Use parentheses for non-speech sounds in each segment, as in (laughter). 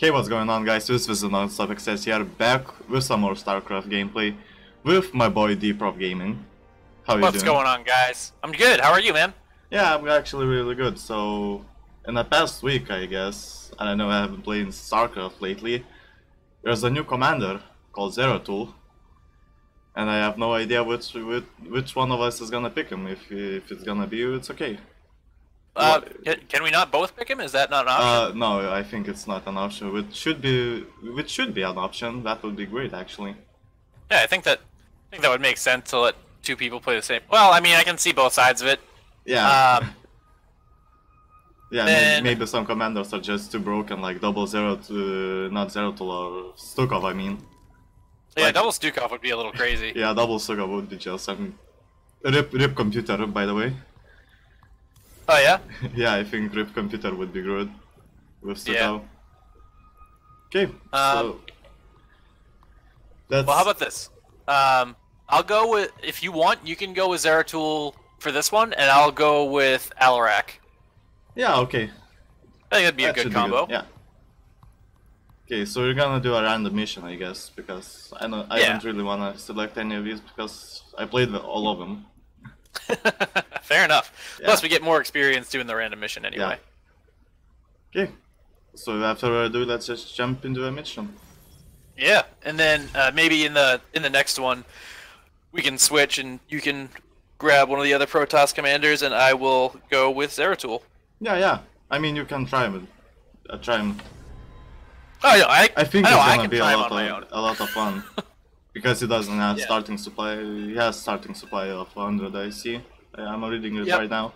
Hey, what's going on guys? This is Non-Stop Access here, back with some more StarCraft gameplay with my boy Deprof Gaming. How are you doing? What's doing? going on, guys? I'm good. How are you, man? Yeah, I'm actually really good. So, in the past week, I guess, and I know I haven't played StarCraft lately, there's a new commander called Zeratul, and I have no idea which which, which one of us is gonna pick him. If if it's gonna be you, it's okay. Uh, can, we not both pick him? Is that not an option? Uh, no, I think it's not an option. Which should be, which should be an option. That would be great, actually. yeah, I think that I think that would make sense to let two people play the same. Well, I mean, I can see both sides of it. Yeah, Um, (laughs) yeah. then- Maybe some commanders are just too broken, like double zero to not Zeratul or Stukov. I mean, yeah, Like- double Stukov would be a little crazy. (laughs) yeah, double Stukov would be just. I mean, rip rip computer, by the way. Oh yeah. (laughs) yeah, I think rip computer would be good with Stukov. Yeah. Okay, Um, so that's Well, how about this? Um, I'll go with if you want, you can go with Zeratul for this one, and I'll go with Alarak. yeah, okay. I think that'd be That a good combo. Yeah. Okay, so we're gonna do a random mission, I guess, because I don't, I Yeah. don't really wanna select any of these because I played all of them. (laughs) Fair enough. Yeah. Plus, we get more experience doing the random mission anyway. Yeah. Okay, so after further ado, let's just jump into a mission. Yeah, and then uh, maybe in the in the next one, we can switch, and you can grab one of the other Protoss commanders, and I will go with Zeratul. Yeah, yeah. I mean, you can try him. Uh, try him. Oh yeah, I, I think I it's gonna be a lot of a lot of fun (laughs) because he doesn't have Yeah. starting supply. He has starting supply of 100. I see. I- I'm reading it Yep. right now.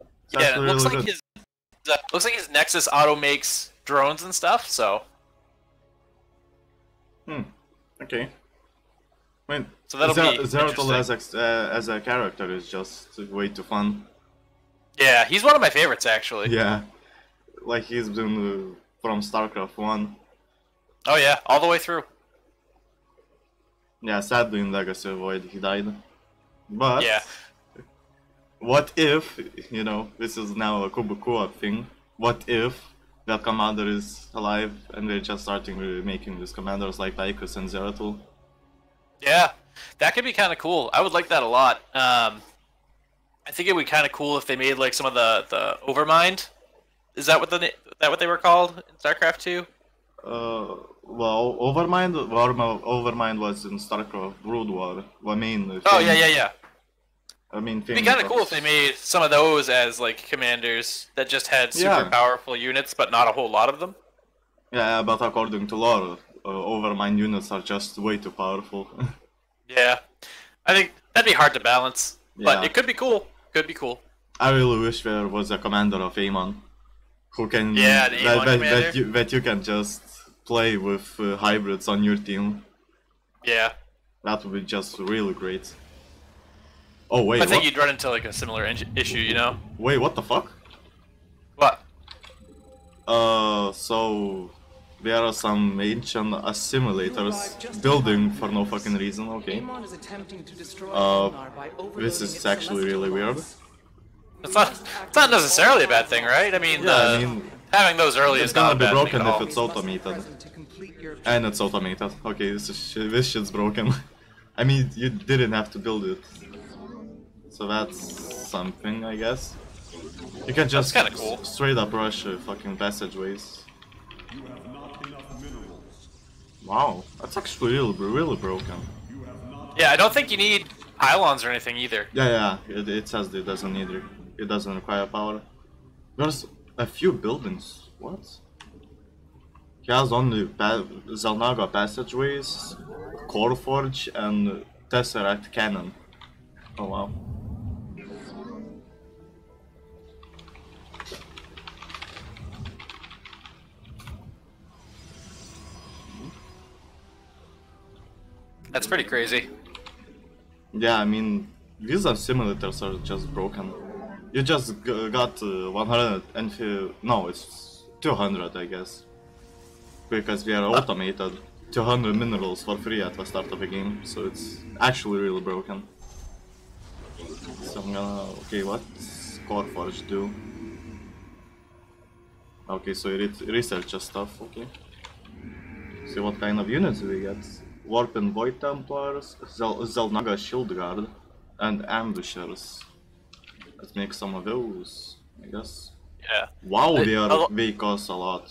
It's Yeah, actually looks really like good. his uh, looks like his Nexus auto makes drones and stuff. So Hmm. Okay. Wait. So that'll Zer- be Zeratul as a, uh, as a character is just way too fun. yeah, he's one of my favorites actually. Yeah. Like he's been uh, from StarCraft 1. Oh yeah, all the way through. Yeah, sadly in Legacy Void he died. But Yeah. What if, you know, this is now a Kubu co-op thing. What if that commander is alive and they're just starting uh, making these commanders like Tychus and Zeratul? Yeah, that could be kind of cool. I would like that a lot. Um, I think it would be kind of cool if they made like some of the the Overmind. Is that what the that what they were called in StarCraft Two? Uh, well, Overmind, Overmind, Overmind was in StarCraft Brood War. I mean, Oh yeah, yeah, yeah. I mean, It'd be kind of cool if they made some of those as like commanders that just had super Yeah. powerful units, but not a whole lot of them. Yeah, but according to lore, uh, Overmind units are just way too powerful. (laughs) Yeah, I think that'd be hard to balance, but Yeah. it could be cool. Could be cool. I really wish there was a commander of Amon who can Yeah, that, that, that, you, that you can just play with uh, hybrids on your team. Yeah, That would be just really great. Oh wait, I think what? you'd run into like a similar issue, you know? wait, what the fuck? What? Uh, so there are some ancient assimilators building for no fucking reason. Okay, is attempting to destroy Uh, by this is actually really celestial weird. It's not. It's not necessarily a bad thing, right? I mean, Yeah, I uh, mean, having those early it's is not gonna a be bad broken at if all. it's These must be automated. present to complete And it's automated. Okay, this is sh- this shit's broken. (laughs) I mean, you didn't have to build it, so that's something, I guess. You can just kinda cool. straight up rush uh, fucking passageways. Wow, that's actually really, really broken. Yeah, I don't think you need pylons or anything either. Yeah, yeah, it, it says it doesn't re- it doesn't require power. There's a few buildings. What? He has only pa- Xel'Naga passageways, Core Forge, and Tesseract Cannon. Oh wow. That's pretty crazy. Yeah, I mean, these are simulators are just broken. You just g- got uh, 100 and uh, no, it's 200, I guess, because we are automated. 200 minerals for free at the start of the game, so it's actually really broken. So I'm gonna okay, what Core Forge do? Okay, so it researches stuff, okay. See what kind of units we get. Warp and Void Templars, Zel Xel'Naga Shield Guard, and Ambushers. Let's make some of those, I guess. Yeah. Wow, They- they are they cost a lot.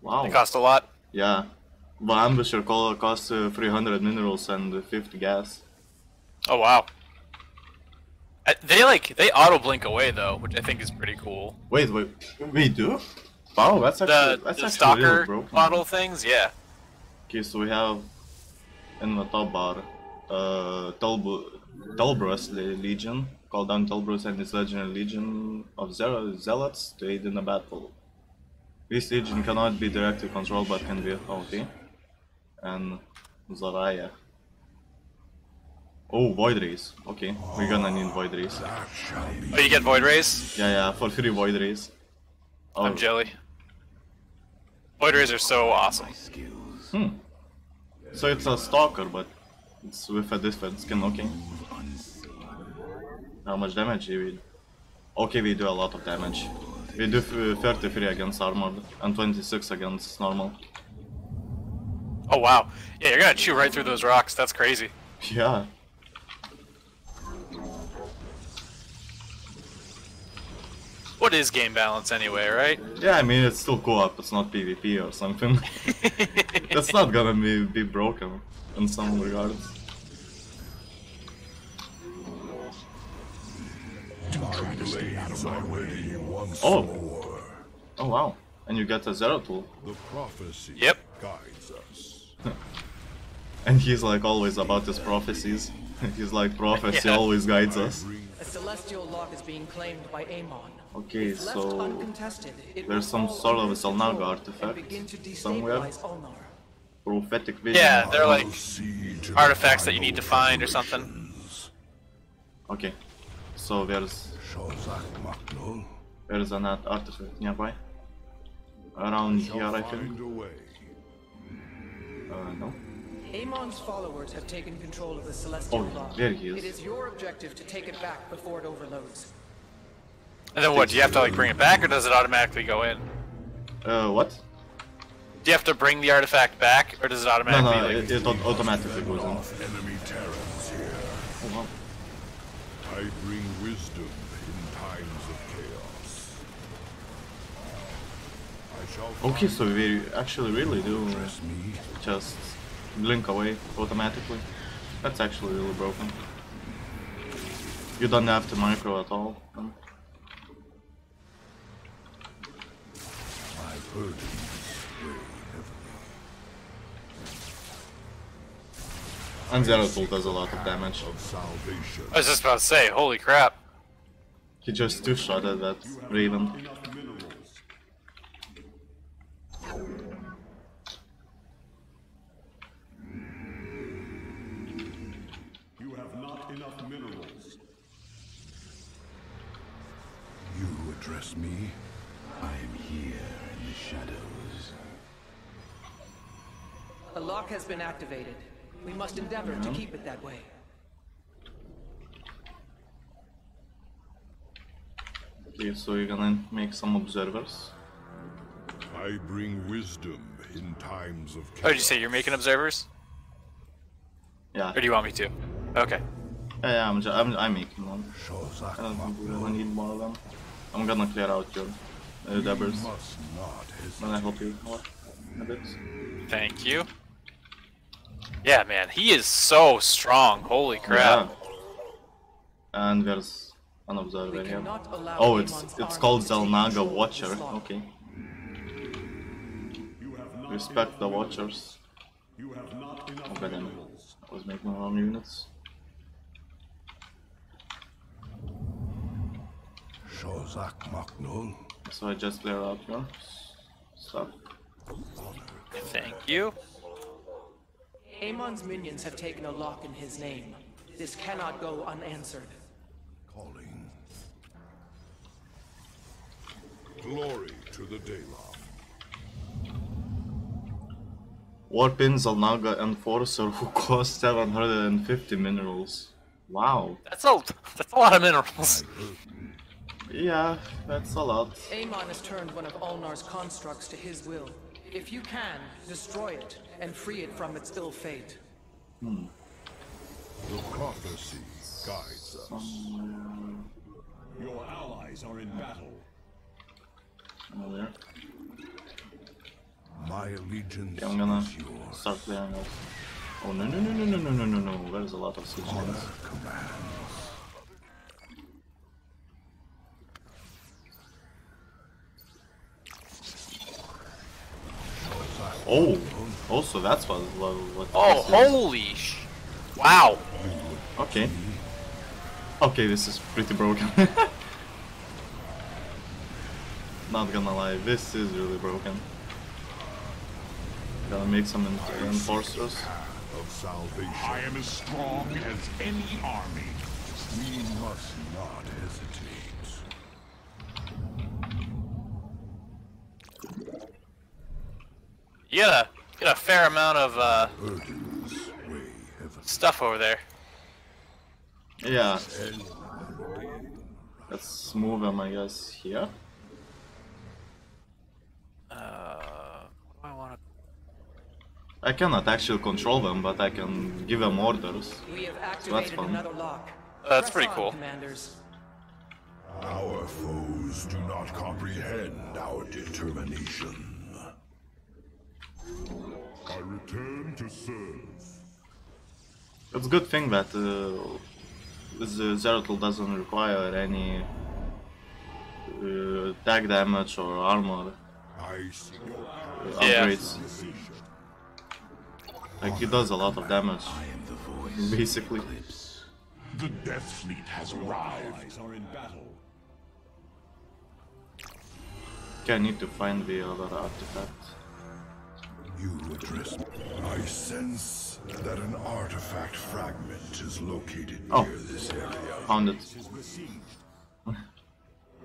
Wow. They cost a lot. Yeah. The Ambusher color costs uh, 300 minerals and uh, 50 gas. Oh wow. I, they like they auto blink away though, which I think is pretty cool. Wait, wait, we do? Wow, that's actually, The, that's the actually really stalker broken. model things, yeah. Okay, so we have in the top bar uh, Telbu Telbrus Legion. called down Telbrus and his legendary legion of Zer- zealots to aid in the battle. This legion cannot be directly controlled but can be okay. And Zaraya. Oh, Void Rays. Okay, we're gonna need Void Rays. Oh, you get Void Rays? Yeah, yeah, for free Void Rays. Oh, I'm jelly. Void Rays are so awesome. Hmm. So it's a stalker, but it's with a different skin, okay. How much damage do we Okay, we do a lot of damage. We do 33 against armored and 26 against normal. Oh wow. Yeah, you're gonna chew right through those rocks. That's crazy. (laughs) Yeah. What is game balance anyway, right? Yeah, I mean, it's still co-op, it's not PvP or something. (laughs) That's not gonna be, be broken in some regards. Oh. Oh wow. And you get a Zeratul. The prophecy Yep. guides us. (laughs) And he's like always about his prophecies. (laughs) he's like prophecy Yeah. always guides us. A celestial lock is being claimed by Amon. Okay, If so there's some sort of a his Xel'Naga control artifact and begin to somewhere. destabilize prophetic vision. Yeah, they're like See to the artifacts that you need to find or something. Okay. So there's Shozak Maknul there's an art- artifact nearby. Around here shall I think. find way. Uh no. Amon's followers have taken control of the celestial Oh, lock. there he is. It is your objective to take it back before it overloads. And then what? Do you have to like bring it back, or does it automatically go in? Uh what? Do you have to bring the artifact back, or does it No automatically no, like? it, it automatically goes in. Enemy Terrans here. Oh wow. I bring wisdom in times of chaos. I shall Okay, so we actually really do me. just blink away automatically. That's actually really broken. You don't have to micro at all. um. My burdens. And Zeratul does a lot of damage. I was just about to say, holy crap! He just two shot at that Raven. Has been activated. We must endeavor to keep it that way. Okay, so you're gonna make some observers. I bring wisdom in times of Oh, chaos. did you say you're making observers, Yeah. or do you want me to? Okay. Yeah, yeah I'm, ju- I'm, I'm making one. Shozak I don't think we really need more of them. I'm gonna clear out your uh, dabbers. Must not Then I hesitate. help you more a bit. Thank you. Yeah, man, he is so strong. Holy crap! Yeah. And there's an We observer here. Oh, it's it's called to take Xel'Naga Watcher. Okay. You have not Respect the Watchers. You have not enough Okay then. I was making my own units. Shozak Maknul. So I just clear out your stuff. Thank you. Amon's minions have taken a lock in his name. This cannot go unanswered. Calling. Glory to the Daelaam. Warpin Xel'Naga Enforcer who (laughs) cost 750 minerals. Wow. That's a that's a lot of minerals. Yeah, that's a lot. Amon has turned one of Ulnar's constructs to his will. If you can, destroy it and free it from its ill fate. Hmm. The prophecy guides us. Your allies are in battle. Over there. My allegiance Yeah, I'm gonna is yours. start clearing out. Oh no no no no no no no no no! There's a lot of siege commands. Oh, also that's what what. what Oh, this is. holy sh! Wow. Okay. Okay, this is pretty broken. (laughs) Not gonna lie, this is really broken. Gotta make some en- enforcers. Of salvation. I am as strong as any army. We must not hesitate. You got a, you got a fair amount of uh, Burdens weigh heavily. stuff over there. Yeah. Let's move them, I guess, here. Uh, I want to? I cannot actually control them, but I can give them orders. We have that's fun. another lock. Uh, that's Press pretty on, cool. Commanders. Our foes do not comprehend our determination. I return to serve. It's a good thing that uh, the Zeratul doesn't require any uh, attack damage or armor I see your uh, Yeah. upgrades. Like he does a lot of damage, basically. The Death Fleet has arrived. Are in battle. Okay, I need to find the other artifact. You address me. I sense that an artifact fragment is located Oh. near this area. Found it.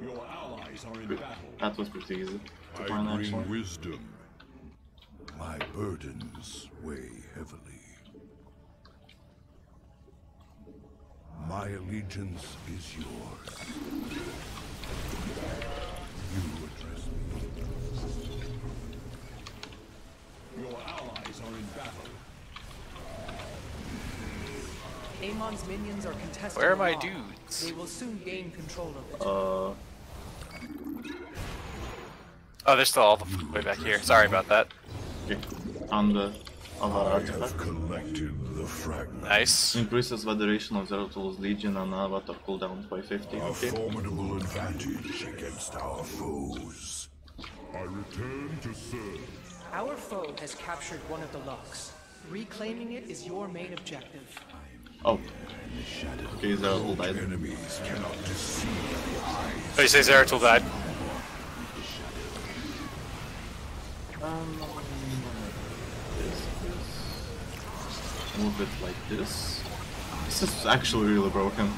Your allies are in battle. That was pretty easy to I find bring actually. wisdom. My burdens weigh heavily. My allegiance is yours. Your allies are in battle. Amon's minions are contesting Where are my dudes? They will soon gain control of it. Uh, Oh, they're still all the way back here. Sorry about that. okay. Found the other I artifact. collected the fragment. Nice. Increases the duration of Zeratul's Legion and Avatar cooldown by 50. A Okay. formidable advantage against our foes. I return to serve. Our foe has captured one of the locks. Reclaiming it is your main objective. Oh. Okay, Zeratul died. Enemies cannot deceive the eyes. Oh, you say Zeratul died? Um, this, this. Move it like this. This is actually really broken.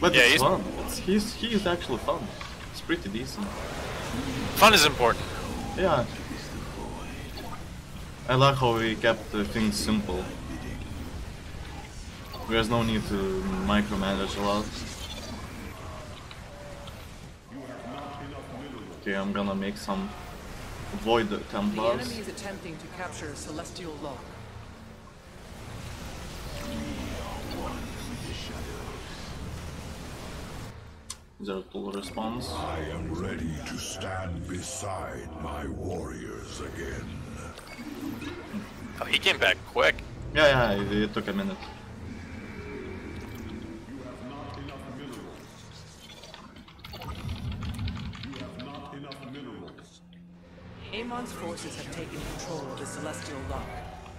But Yeah, it's he's- fun. It's, he's he's actually fun. It's pretty decent. Fun is important. Yeah. I like how we kept the things simple. There's no need to micromanage a lot. Okay, I'm gonna make some void The enemy is attempting to capture a celestial lock. Zeratul responds. I am ready to stand beside my warriors again. Oh, he came back quick. Yeah, yeah, it, it took a minute. Not enough minerals. You have not enough minerals. Amon's forces have taken control of the celestial lock.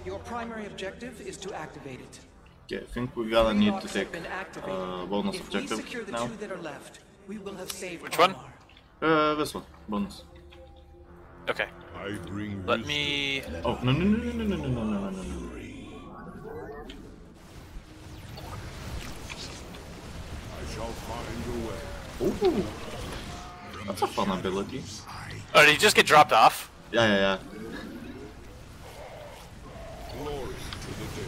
Your primary objective is to activate it. Okay, I think we're gonna need to take have been uh, bonus if we objective secure the now. two that are left, we will have saved Which one? Uh, this one, bonus. Okay. I bring Let me. Oh, no, no, no, no, no, no, no, no, no, no, no. I shall find a way. Ooh, that's a fun ability. Oh, did he just get dropped off? Yeah, yeah, yeah. Glory to the day.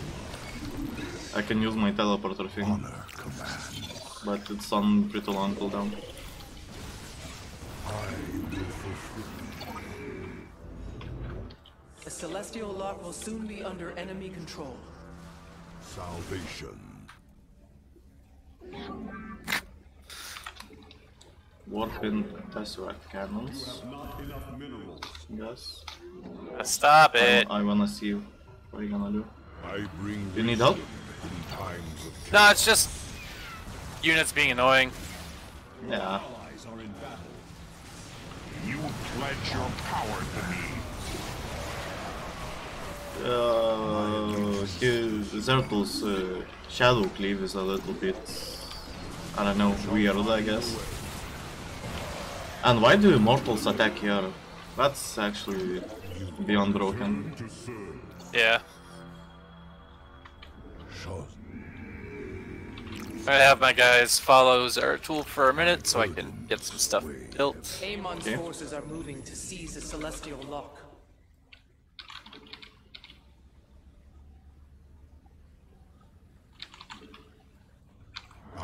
I can use my teleporter thing. Honor commands. but it's on pretty long cooldown. The Celestial Lock will soon be under enemy control. Salvation. Warpin Tesseract cannons. Not enough minerals. Yes. Stop it. I wanna see what are you gonna do. I bring You need help? wisdom in times of No, it's just units being annoying. Yeah. Allies are in battle. You pledge your power to me. Uh, his uh, shadow cleave is a little bit, I don't know, weird, I guess. And why do immortals attack here? That's actually beyond broken. Yeah. I have my guys follow Zeratul for a minute so I can get some stuff built. Amon's Okay. forces are moving to seize the Celestial Lock.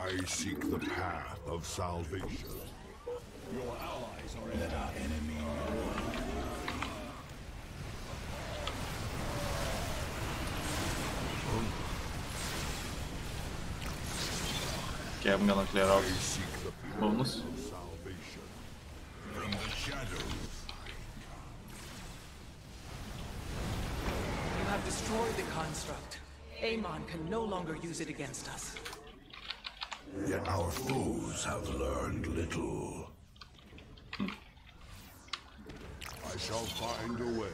I seek the path of salvation. Your allies are in battle. Okay, I'm gonna clear out I seek the path bonus. of salvation. From the shadows. You have destroyed the construct. Amon can no longer use it against us. Yet our foes have learned little. I shall find a way.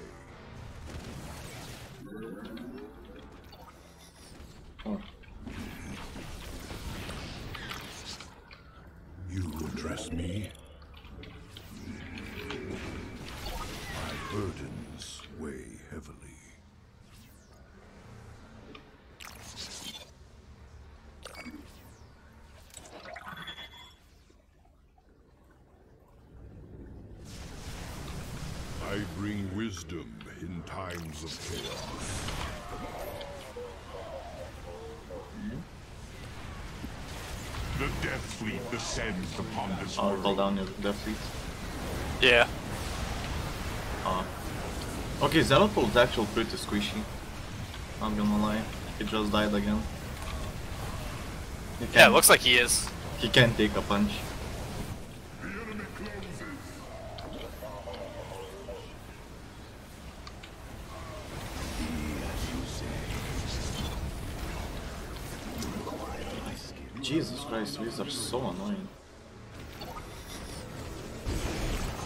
Oh, You address me. My burdens weigh heavily. I bring wisdom in times of chaos. The Death Fleet descends upon this I'll world. call down your death fleet. Yeah. Uh, okay, Zeratul's actually pretty squishy. Not gonna lie. He just died again. Yeah, it looks like he is. He can't take a punch. The enemy closes. Jesus Christ, these are so annoying.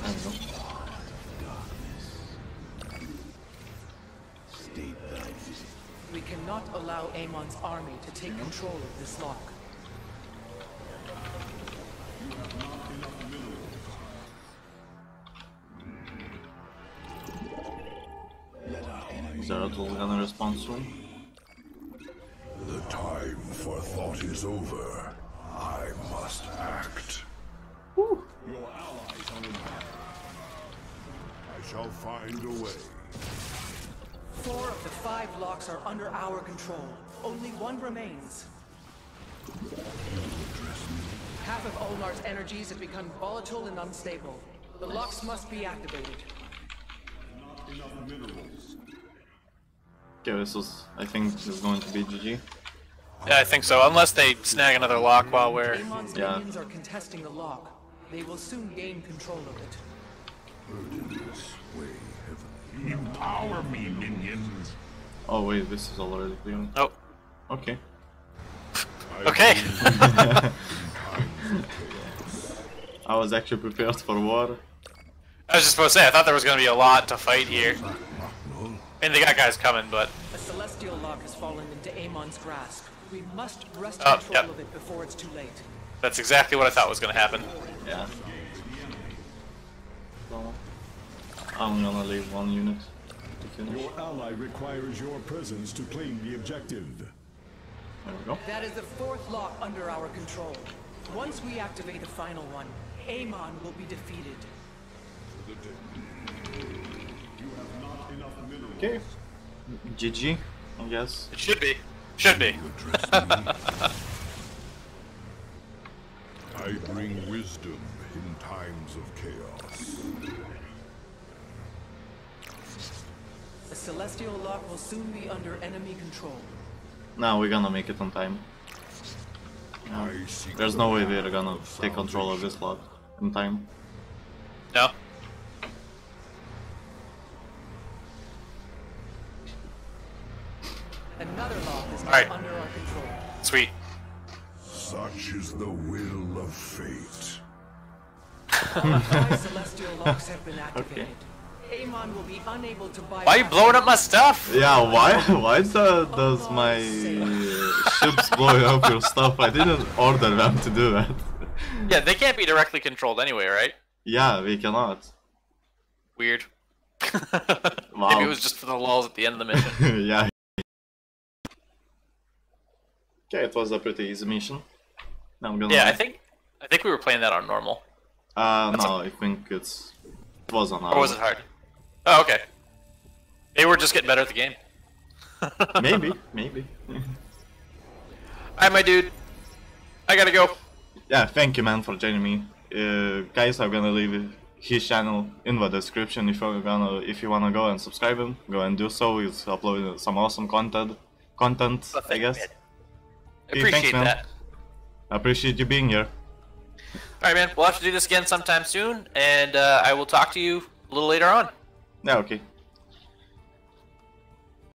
There we go. We cannot allow Amon's army to take control of this lock. Zeratul gonna respond soon. The time for thought is over. Under our control. Only one remains. Half of Ulnar's energies have become volatile and unstable. The locks must be activated. Not enough minerals. Okay, this is, I think, this is going to be GG. Yeah, I think so. Unless they snag another lock while we're. Amon's Yeah. minions are contesting the lock. They will soon gain control of it. Burdens weigh heavily. Empower me, minions. Oh wait, this is already clear. Oh, Okay. (laughs) Okay. bring times of chaos. I was actually prepared for war. I was just supposed to say, I thought there was going to be a lot to fight here. Null. I mean, they got guys coming, but A celestial lock has fallen into Amon's grasp. We must wrest Oh, control yep. of it before it's too late. that's exactly what I thought was going to happen. Yeah. So, I'm gonna leave one unit to finish. Your ally requires your presence to claim the objective. There we go. That is the fourth lock under our control. Once we activate the final one, Amon will be defeated. You have not enough minerals. Okay. GG, I guess. It should be. Should be. (laughs) I bring wisdom in times of chaos. Celestial Lock will soon be under enemy control. Now we're gonna make it on time. I seek There's no way path we're gonna take control of this lot in time. No. Another lock is now Alright. under our control. Sweet. Such is the will of fate. Five celestial locks have been (laughs) activated. Amon will be unable to buy. Why are you blowing up my stuff? Yeah, why (laughs) why the, does my uh, (laughs) ships blow up your stuff? I didn't order them to do that. Yeah, they can't be directly controlled anyway, right? yeah, we cannot. Weird. (laughs) Wow. Maybe it was just for the lulls at the end of the mission. yeah. Okay, it was a pretty easy mission. I'm gonna. yeah, I think I think we were playing that on normal. Uh, That's no, I think it's it was on Or was it hard? Oh, okay. Maybe we're just getting better at the game. (laughs) maybe, maybe. (laughs) Alright, my dude. I gotta go. yeah, thank you, man, for joining me. Uh, guys, I'm gonna leave his channel in the description if you're gonna if you wanna go and subscribe him. Go and do so. He's uploading some awesome content. Content, Well, I guess. man. I Hey, appreciate thanks, man. that. I appreciate you being here. Alright, man. We'll have to do this again sometime soon, and uh, I will talk to you a little later on. Yeah, okay.